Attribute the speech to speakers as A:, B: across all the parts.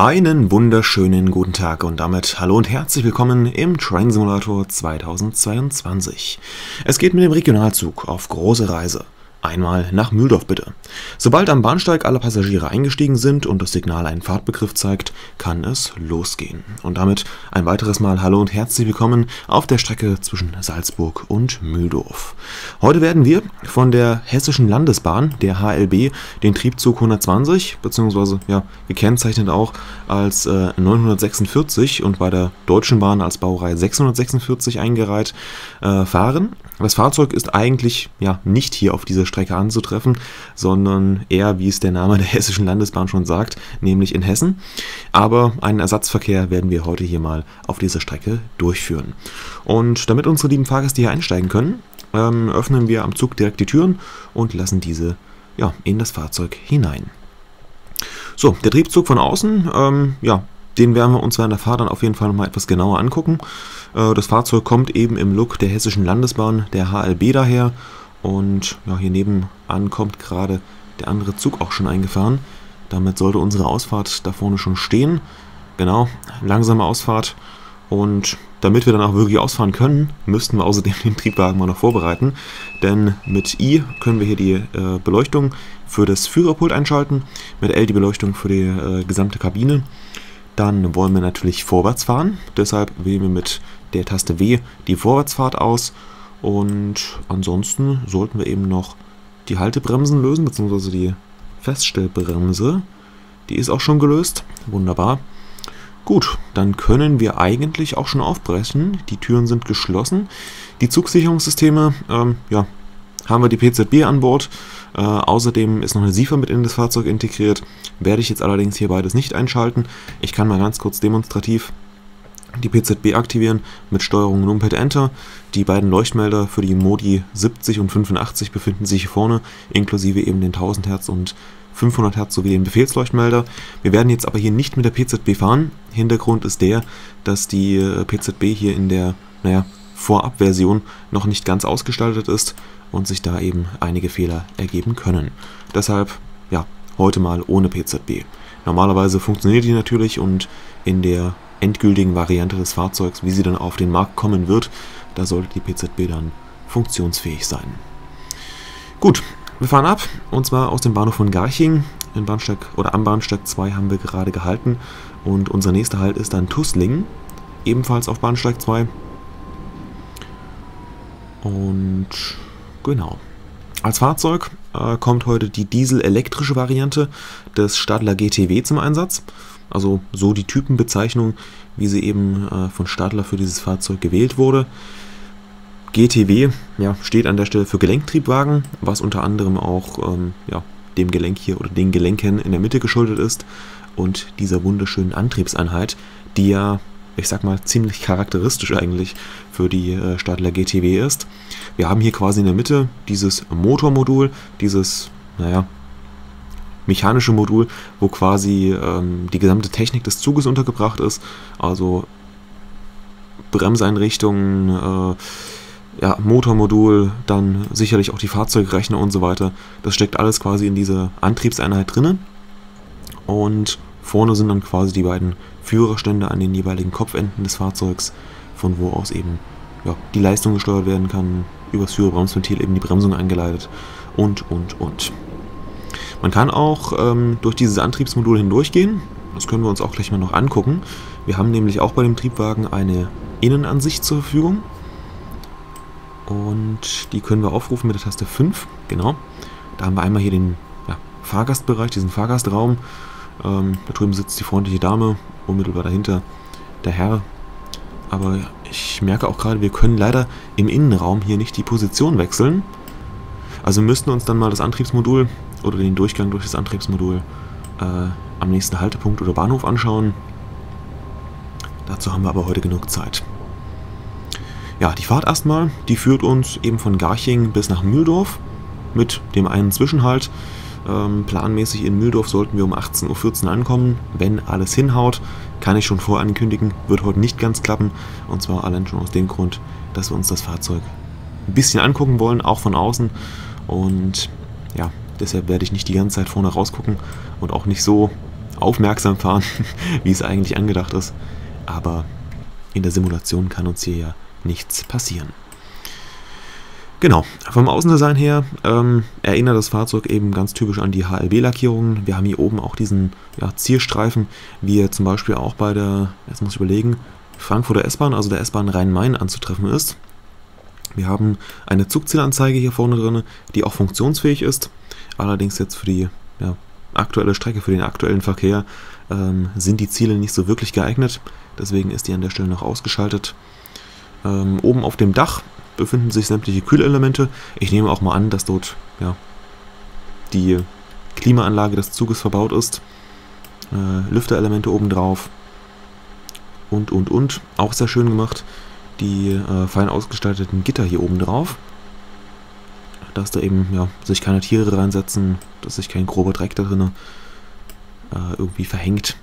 A: Einen wunderschönen guten Tag und damit hallo und herzlich willkommen im Train Simulator 2022. Es geht mit dem Regionalzug auf große Reise. Einmal nach Mühldorf bitte. Sobald am Bahnsteig alle Passagiere eingestiegen sind und das Signal einen Fahrtbegriff zeigt, kann es losgehen. Und damit ein weiteres Mal Hallo und herzlich willkommen auf der Strecke zwischen Salzburg und Mühldorf. Heute werden wir von der Hessischen Landesbahn, der HLB, den Triebzug 120, beziehungsweise ja, gekennzeichnet auch als äh, 946 und bei der Deutschen Bahn als Baureihe 646 eingereiht, äh, fahren. Das Fahrzeug ist eigentlich ja nicht hier auf dieser Strecke anzutreffen, sondern eher, wie es der Name der Hessischen Landesbahn schon sagt, nämlich in Hessen. Aber einen Ersatzverkehr werden wir heute hier mal auf dieser Strecke durchführen. Und damit unsere lieben Fahrgäste hier einsteigen können, ähm, öffnen wir am Zug direkt die Türen und lassen diese ja, in das Fahrzeug hinein. So, der Triebzug von außen, ähm, ja, den werden wir uns während der Fahrt dann auf jeden Fall nochmal etwas genauer angucken. Äh, das Fahrzeug kommt eben im Look der Hessischen Landesbahn, der HLB daher. Und ja, hier nebenan kommt gerade der andere Zug auch schon eingefahren. Damit sollte unsere Ausfahrt da vorne schon stehen. Genau, langsame Ausfahrt. Und damit wir dann auch wirklich ausfahren können, müssten wir außerdem den Triebwagen mal noch vorbereiten. Denn mit I können wir hier die äh, Beleuchtung für das Führerpult einschalten, mit L die Beleuchtung für die äh, gesamte Kabine. Dann wollen wir natürlich vorwärts fahren, deshalb wählen wir mit der Taste W die Vorwärtsfahrt aus und ansonsten sollten wir eben noch die Haltebremsen lösen, beziehungsweise die Feststellbremse. Die ist auch schon gelöst, wunderbar. Gut, dann können wir eigentlich auch schon aufbrechen. Die Türen sind geschlossen. Die Zugsicherungssysteme, ähm, ja, haben wir die PZB an Bord. Äh, außerdem ist noch eine SIFA mit in das Fahrzeug integriert. Werde ich jetzt allerdings hier beides nicht einschalten. Ich kann mal ganz kurz demonstrativ die PZB aktivieren mit Steuerung Numpad Enter. Die beiden Leuchtmelder für die Modi 70 und 85 befinden sich hier vorne, inklusive eben den 1000 Hertz und 500 Hertz sowie den Befehlsleuchtmelder. Wir werden jetzt aber hier nicht mit der PZB fahren. Hintergrund ist der, dass die äh, PZB hier in der, naja, Vorabversion noch nicht ganz ausgestaltet ist und sich da eben einige Fehler ergeben können. Deshalb, ja, heute mal ohne PZB. Normalerweise funktioniert die natürlich und in der endgültigen Variante des Fahrzeugs, wie sie dann auf den Markt kommen wird, da sollte die PZB dann funktionsfähig sein. Gut, wir fahren ab und zwar aus dem Bahnhof von Garching. In Bahnsteig oder am Bahnsteig 2 haben wir gerade gehalten und unser nächster Halt ist dann Tusslingen, ebenfalls auf Bahnsteig 2. Und genau. Als Fahrzeug äh, kommt heute die diesel-elektrische Variante des Stadler GTW zum Einsatz. Also so die Typenbezeichnung, wie sie eben äh, von Stadler für dieses Fahrzeug gewählt wurde. GTW ja, steht an der Stelle für Gelenktriebwagen, was unter anderem auch ähm, ja, dem Gelenk hier oder den Gelenken in der Mitte geschuldet ist und dieser wunderschönen Antriebseinheit, die ja, ich sag mal, ziemlich charakteristisch eigentlich für die äh, Stadler GTW ist. Wir haben hier quasi in der Mitte dieses Motormodul, dieses, naja, mechanische Modul, wo quasi ähm, die gesamte Technik des Zuges untergebracht ist. Also Bremseinrichtungen, äh, ja, Motormodul, dann sicherlich auch die Fahrzeugrechner und so weiter. Das steckt alles quasi in dieser Antriebseinheit drinnen. Und vorne sind dann quasi die beiden Führerstände an den jeweiligen Kopfenden des Fahrzeugs, von wo aus eben ja, die Leistung gesteuert werden kann, übers Führerbremsventil eben die Bremsung eingeleitet und, und, und. Man kann auch ähm, durch dieses Antriebsmodul hindurchgehen. Das können wir uns auch gleich mal noch angucken. Wir haben nämlich auch bei dem Triebwagen eine Innenansicht zur Verfügung. Und die können wir aufrufen mit der Taste 5. Genau. Da haben wir einmal hier den ja, Fahrgastbereich, diesen Fahrgastraum. Ähm, da drüben sitzt die freundliche Dame, unmittelbar dahinter der Herr. Aber ich merke auch gerade, wir können leider im Innenraum hier nicht die Position wechseln. Also müssten uns dann mal das Antriebsmodul oder den Durchgang durch das Antriebsmodul äh, am nächsten Haltepunkt oder Bahnhof anschauen. Dazu haben wir aber heute genug Zeit. Ja, die Fahrt erstmal, die führt uns eben von Garching bis nach Mühldorf mit dem einen Zwischenhalt. Ähm, planmäßig in Mühldorf sollten wir um 18.14 Uhr ankommen. Wenn alles hinhaut, kann ich schon vorankündigen, wird heute nicht ganz klappen. Und zwar allein schon aus dem Grund, dass wir uns das Fahrzeug ein bisschen angucken wollen, auch von außen. Und ja, Deshalb werde ich nicht die ganze Zeit vorne rausgucken und auch nicht so aufmerksam fahren, wie es eigentlich angedacht ist. Aber in der Simulation kann uns hier ja nichts passieren. Genau, vom Außendesign her ähm, erinnert das Fahrzeug eben ganz typisch an die HLB-Lackierungen. Wir haben hier oben auch diesen ja, Zierstreifen, wie er zum Beispiel auch bei der, jetzt muss ich überlegen, Frankfurter S-Bahn, also der S-Bahn Rhein-Main anzutreffen ist. Wir haben eine Zugzielanzeige hier vorne drin, die auch funktionsfähig ist. Allerdings jetzt für die ja, aktuelle Strecke, für den aktuellen Verkehr ähm, sind die Ziele nicht so wirklich geeignet. Deswegen ist die an der Stelle noch ausgeschaltet. Ähm, oben auf dem Dach befinden sich sämtliche Kühlelemente. Ich nehme auch mal an, dass dort ja, die Klimaanlage des Zuges verbaut ist. Äh, Lüfterelemente obendrauf. Und, und, und. Auch sehr schön gemacht. Die äh, fein ausgestalteten Gitter hier oben drauf. Dass da eben ja, sich keine Tiere reinsetzen, dass sich kein grober Dreck da drin äh, irgendwie verhängt.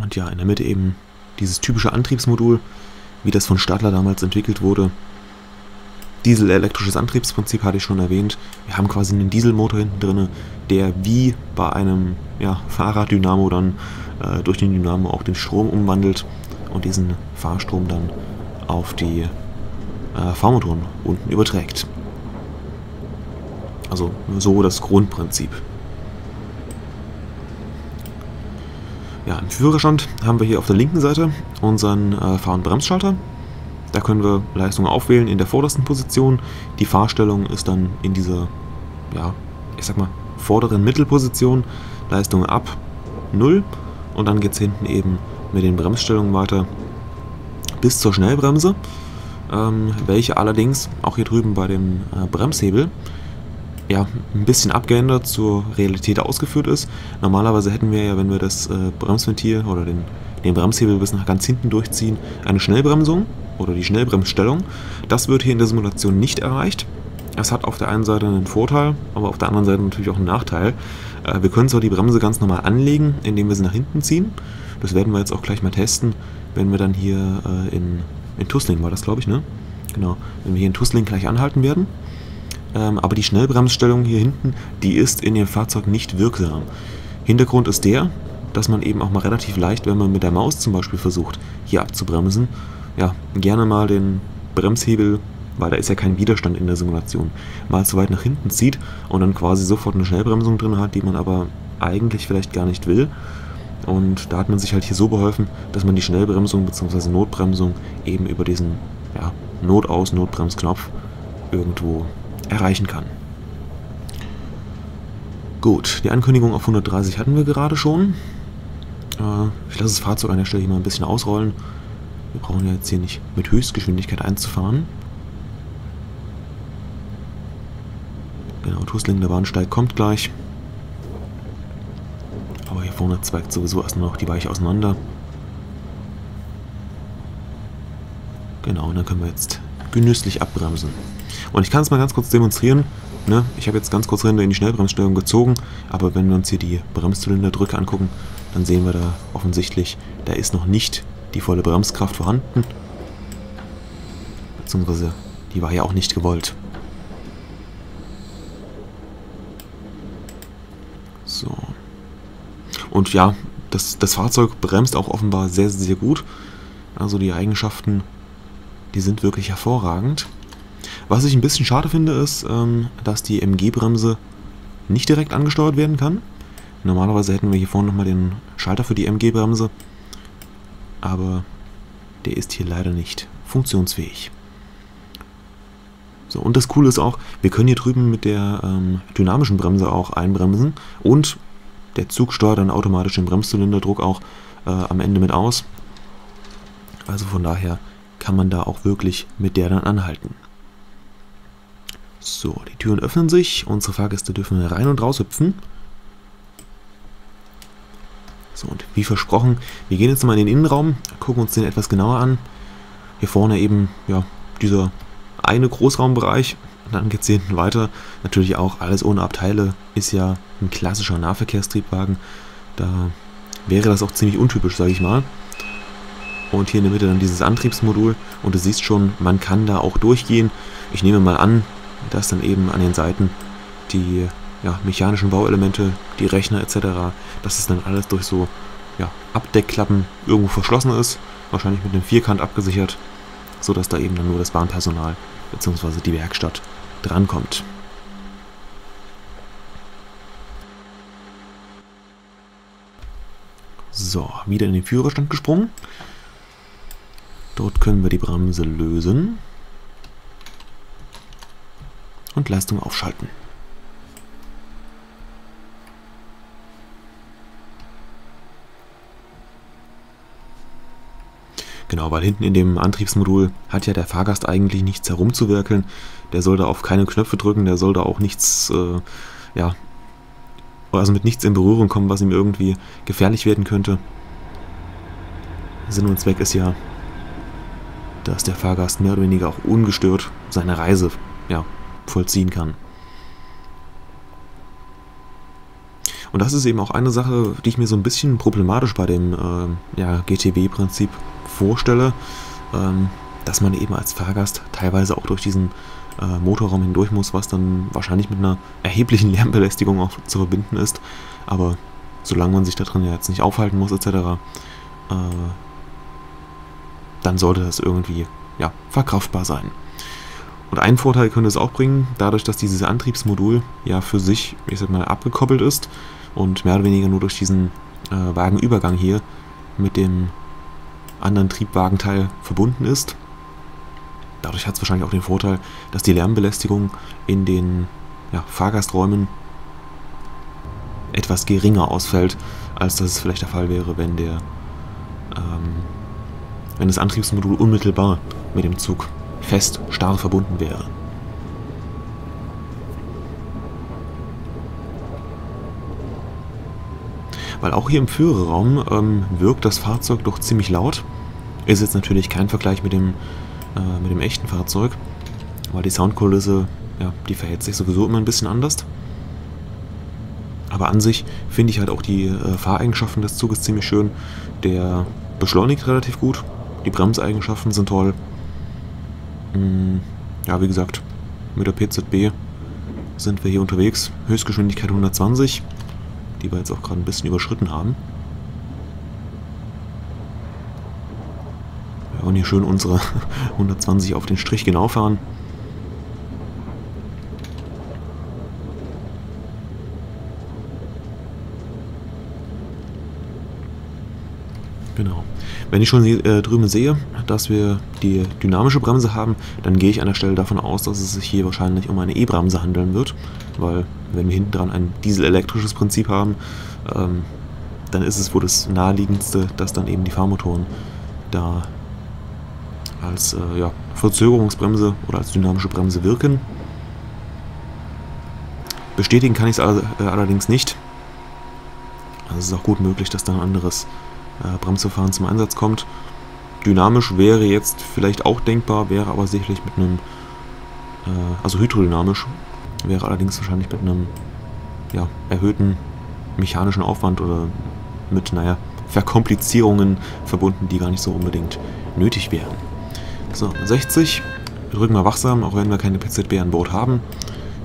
A: Und ja, in der Mitte eben dieses typische Antriebsmodul wie das von Stadler damals entwickelt wurde. Diesel-elektrisches Antriebsprinzip hatte ich schon erwähnt. Wir haben quasi einen Dieselmotor hinten drin, der wie bei einem ja, Fahrraddynamo dann äh, durch den Dynamo auch den Strom umwandelt und diesen Fahrstrom dann auf die äh, Fahrmotoren unten überträgt. Also so das Grundprinzip. Ja, im Führerstand haben wir hier auf der linken Seite unseren äh, Fahr- und Bremsschalter. Da können wir Leistung aufwählen in der vordersten Position. Die Fahrstellung ist dann in dieser, ja, ich sag mal, vorderen Mittelposition. Leistung ab 0 und dann geht es hinten eben mit den Bremsstellungen weiter bis zur Schnellbremse, ähm, welche allerdings auch hier drüben bei dem äh, Bremshebel ja, ein bisschen abgeändert zur Realität ausgeführt ist. Normalerweise hätten wir ja, wenn wir das äh, Bremsventil oder den, den Bremshebel bis nach ganz hinten durchziehen, eine Schnellbremsung oder die Schnellbremsstellung. Das wird hier in der Simulation nicht erreicht. Es hat auf der einen Seite einen Vorteil, aber auf der anderen Seite natürlich auch einen Nachteil. Äh, wir können zwar die Bremse ganz normal anlegen, indem wir sie nach hinten ziehen. Das werden wir jetzt auch gleich mal testen, wenn wir dann hier äh, in, in Tusling war das, glaube ich, ne? Genau, wenn wir hier in Tusling gleich anhalten werden. Ähm, aber die Schnellbremsstellung hier hinten, die ist in dem Fahrzeug nicht wirksam. Hintergrund ist der, dass man eben auch mal relativ leicht, wenn man mit der Maus zum Beispiel versucht, hier abzubremsen, ja, gerne mal den Bremshebel, weil da ist ja kein Widerstand in der Simulation, mal zu weit nach hinten zieht und dann quasi sofort eine Schnellbremsung drin hat, die man aber eigentlich vielleicht gar nicht will. Und da hat man sich halt hier so beholfen, dass man die Schnellbremsung bzw. Notbremsung eben über diesen ja, Notaus-Notbremsknopf irgendwo erreichen kann. Gut, die Ankündigung auf 130 hatten wir gerade schon. Äh, ich lasse das Fahrzeug an der Stelle hier mal ein bisschen ausrollen. Wir brauchen ja jetzt hier nicht mit Höchstgeschwindigkeit einzufahren. Genau, Tusling, der Bahnsteig kommt gleich. Aber hier vorne zweigt sowieso erstmal noch die Weiche auseinander. Genau, und dann können wir jetzt genüsslich abbremsen. Und ich kann es mal ganz kurz demonstrieren. Ne? Ich habe jetzt ganz kurz Ränder in die Schnellbremssteuerung gezogen, aber wenn wir uns hier die Bremszylinderdrücke angucken, dann sehen wir da offensichtlich, da ist noch nicht die volle Bremskraft vorhanden. Beziehungsweise die war ja auch nicht gewollt. So. Und ja, das, das Fahrzeug bremst auch offenbar sehr, sehr gut. Also die Eigenschaften, die sind wirklich hervorragend. Was ich ein bisschen schade finde, ist, ähm, dass die MG-Bremse nicht direkt angesteuert werden kann. Normalerweise hätten wir hier vorne nochmal den Schalter für die MG-Bremse. Aber der ist hier leider nicht funktionsfähig. So, und das Coole ist auch, wir können hier drüben mit der ähm, dynamischen Bremse auch einbremsen und der Zug steuert dann automatisch den Bremszylinderdruck auch äh, am Ende mit aus. Also von daher kann man da auch wirklich mit der dann anhalten. So, die Türen öffnen sich. Unsere Fahrgäste dürfen rein und raus hüpfen. So, und wie versprochen, wir gehen jetzt mal in den Innenraum, gucken uns den etwas genauer an. Hier vorne eben, ja, dieser eine Großraumbereich. Und dann geht es hier hinten weiter. Natürlich auch alles ohne Abteile. Ist ja ein klassischer Nahverkehrstriebwagen. Da wäre das auch ziemlich untypisch, sage ich mal. Und hier in der Mitte dann dieses Antriebsmodul. Und du siehst schon, man kann da auch durchgehen. Ich nehme mal an, dass dann eben an den Seiten die ja, mechanischen Bauelemente, die Rechner etc., dass es dann alles durch so ja, Abdeckklappen irgendwo verschlossen ist, wahrscheinlich mit einem Vierkant abgesichert, sodass da eben dann nur das Bahnpersonal bzw. die Werkstatt drankommt. So, wieder in den Führerstand gesprungen. Dort können wir die Bremse lösen und Leistung aufschalten. Genau, weil hinten in dem Antriebsmodul hat ja der Fahrgast eigentlich nichts herumzuwirkeln. Der soll da auf keine Knöpfe drücken, der soll da auch nichts, äh, ja, also mit nichts in Berührung kommen, was ihm irgendwie gefährlich werden könnte. Sinn und Zweck ist ja, dass der Fahrgast mehr oder weniger auch ungestört seine Reise ja, vollziehen kann. Und das ist eben auch eine Sache, die ich mir so ein bisschen problematisch bei dem äh, ja, GTW-Prinzip vorstelle, ähm, dass man eben als Fahrgast teilweise auch durch diesen äh, Motorraum hindurch muss, was dann wahrscheinlich mit einer erheblichen Lärmbelästigung auch zu verbinden ist. Aber solange man sich da drin ja jetzt nicht aufhalten muss etc., äh, dann sollte das irgendwie ja, verkraftbar sein. Und einen Vorteil könnte es auch bringen, dadurch, dass dieses Antriebsmodul ja für sich, ich sag mal, abgekoppelt ist und mehr oder weniger nur durch diesen äh, Wagenübergang hier mit dem anderen Triebwagenteil verbunden ist. Dadurch hat es wahrscheinlich auch den Vorteil, dass die Lärmbelästigung in den ja, Fahrgasträumen etwas geringer ausfällt, als das vielleicht der Fall wäre, wenn der ähm, wenn das Antriebsmodul unmittelbar mit dem Zug fest, starr verbunden wäre. Weil auch hier im Führerraum ähm, wirkt das Fahrzeug doch ziemlich laut. Ist jetzt natürlich kein Vergleich mit dem, äh, mit dem echten Fahrzeug, weil die Soundkulisse, ja, die verhält sich sowieso immer ein bisschen anders. Aber an sich finde ich halt auch die äh, Fahreigenschaften des Zuges ziemlich schön. Der beschleunigt relativ gut, die Bremseigenschaften sind toll. Hm, ja, wie gesagt, mit der PZB sind wir hier unterwegs. Höchstgeschwindigkeit 120, die wir jetzt auch gerade ein bisschen überschritten haben. Ja, und hier schön unsere 120 auf den Strich genau fahren. Genau. Wenn ich schon äh, drüben sehe, dass wir die dynamische Bremse haben, dann gehe ich an der Stelle davon aus, dass es sich hier wahrscheinlich um eine E-Bremse handeln wird, weil wenn wir hinten dran ein dieselelektrisches Prinzip haben, ähm, dann ist es wohl das naheliegendste, dass dann eben die Fahrmotoren da als äh, ja, Verzögerungsbremse oder als dynamische Bremse wirken. Bestätigen kann ich es all äh, allerdings nicht. Also es ist auch gut möglich, dass da ein anderes äh, Bremsverfahren zum Einsatz kommt. Dynamisch wäre jetzt vielleicht auch denkbar, wäre aber sicherlich mit einem, äh, also hydrodynamisch, wäre allerdings wahrscheinlich mit einem ja, erhöhten mechanischen Aufwand oder mit, naja, Verkomplizierungen verbunden, die gar nicht so unbedingt nötig wären. So, 60. Wir drücken mal wachsam, auch wenn wir keine PZB an Bord haben.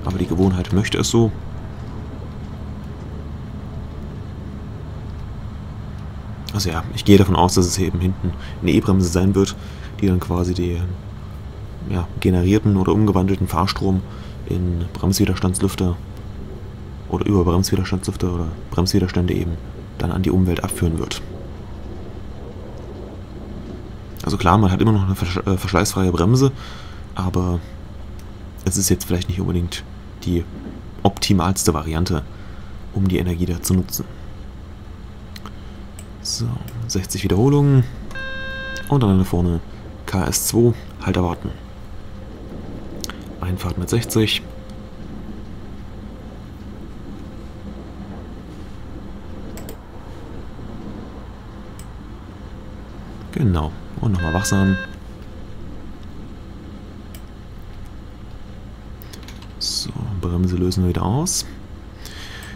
A: Aber die Gewohnheit möchte es so. Also ja, ich gehe davon aus, dass es eben hinten eine E-Bremse sein wird, die dann quasi den ja, generierten oder umgewandelten Fahrstrom in Bremswiderstandslüfter oder über Bremswiderstandslüfter oder Bremswiderstände eben dann an die Umwelt abführen wird. Also klar, man hat immer noch eine äh, verschleißfreie Bremse, aber es ist jetzt vielleicht nicht unbedingt die optimalste Variante, um die Energie da zu nutzen. So, 60 Wiederholungen. Und dann vorne KS2, halt erwarten. Einfahrt mit 60. Genau. Und nochmal wachsam. So, Bremse lösen wir wieder aus.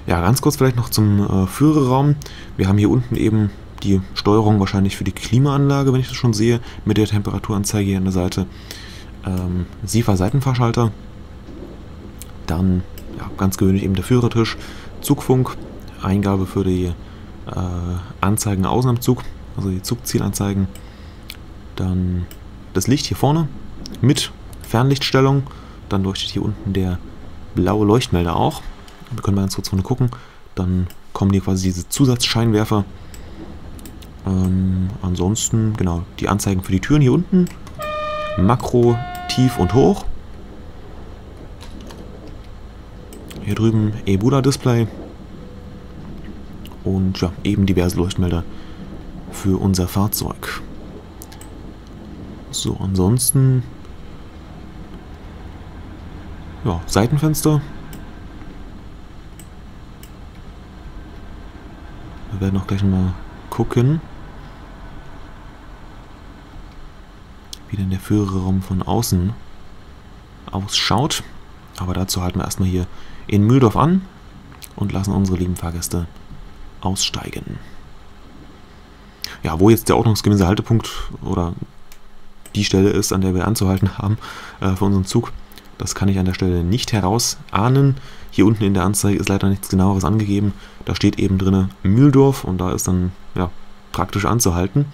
A: Ja, ganz kurz vielleicht noch zum äh, Führerraum. Wir haben hier unten eben die Steuerung wahrscheinlich für die Klimaanlage, wenn ich das schon sehe, mit der Temperaturanzeige hier an der Seite. Ähm, SIFA Seitenfahrschalter. Dann ja, ganz gewöhnlich eben der Führertisch, Zugfunk, Eingabe für die äh, Anzeigen außen am Zug, also die Zugzielanzeigen. Dann das Licht hier vorne mit Fernlichtstellung. Dann leuchtet hier unten der blaue Leuchtmelder auch. Wir können mal ganz kurz vorne gucken. Dann kommen hier quasi diese Zusatzscheinwerfer. Ähm, ansonsten, genau, die Anzeigen für die Türen hier unten. Makro, tief und hoch. Hier drüben EBUDA-Display. Und ja, eben diverse Leuchtmelder für unser Fahrzeug. So, ansonsten... Ja, Seitenfenster. Wir werden auch gleich mal gucken, wie denn der Führerraum von außen ausschaut. Aber dazu halten wir erstmal hier in Mühldorf an und lassen unsere lieben Fahrgäste aussteigen. Ja, wo jetzt der ordnungsgemäße Haltepunkt oder die Stelle ist, an der wir anzuhalten haben äh, für unseren Zug, das kann ich an der Stelle nicht herausahnen. Hier unten in der Anzeige ist leider nichts genaueres angegeben. Da steht eben drin Mühldorf und da ist dann ja, praktisch anzuhalten.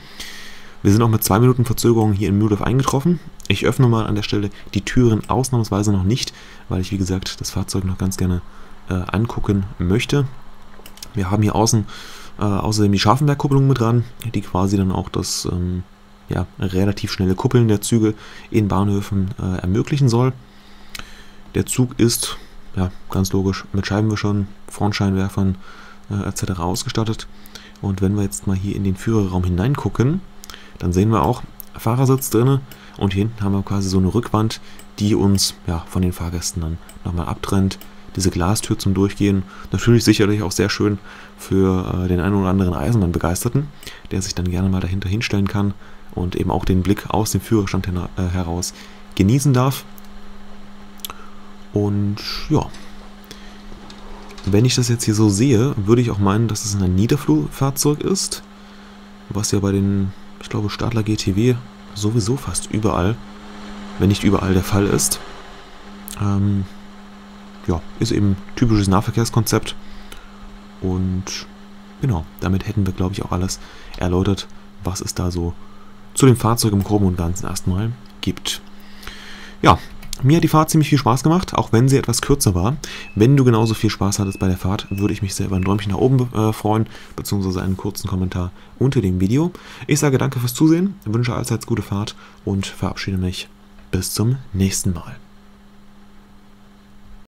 A: Wir sind auch mit zwei Minuten Verzögerung hier in Mühldorf eingetroffen. Ich öffne mal an der Stelle die Türen ausnahmsweise noch nicht, weil ich wie gesagt das Fahrzeug noch ganz gerne äh, angucken möchte. Wir haben hier außen äh, außerdem die Scharfenbergkupplung mit dran, die quasi dann auch das ähm, ja, relativ schnelle Kuppeln der Züge in Bahnhöfen äh, ermöglichen soll. Der Zug ist, ja, ganz logisch, mit Scheibenwischern, Frontscheinwerfern äh, etc. ausgestattet. Und wenn wir jetzt mal hier in den Führerraum hineingucken, dann sehen wir auch Fahrersitz drin und hier hinten haben wir quasi so eine Rückwand, die uns ja, von den Fahrgästen dann nochmal abtrennt. Diese Glastür zum Durchgehen, natürlich sicherlich auch sehr schön für äh, den einen oder anderen Eisenbahnbegeisterten, der sich dann gerne mal dahinter hinstellen kann und eben auch den Blick aus dem Führerstand äh, heraus genießen darf. Und ja, wenn ich das jetzt hier so sehe, würde ich auch meinen, dass es ein Niederflurfahrzeug ist, was ja bei den, ich glaube, Stadler GTW sowieso fast überall, wenn nicht überall der Fall ist. Ähm, ja, ist eben typisches Nahverkehrskonzept und genau, damit hätten wir, glaube ich, auch alles erläutert, was es da so zu dem Fahrzeug im Groben und Ganzen erstmal gibt. Ja, mir hat die Fahrt ziemlich viel Spaß gemacht, auch wenn sie etwas kürzer war. Wenn du genauso viel Spaß hattest bei der Fahrt, würde ich mich sehr über ein Däumchen nach oben äh, freuen, beziehungsweise einen kurzen Kommentar unter dem Video. Ich sage danke fürs Zusehen, wünsche allseits gute Fahrt und verabschiede mich. Bis zum nächsten Mal.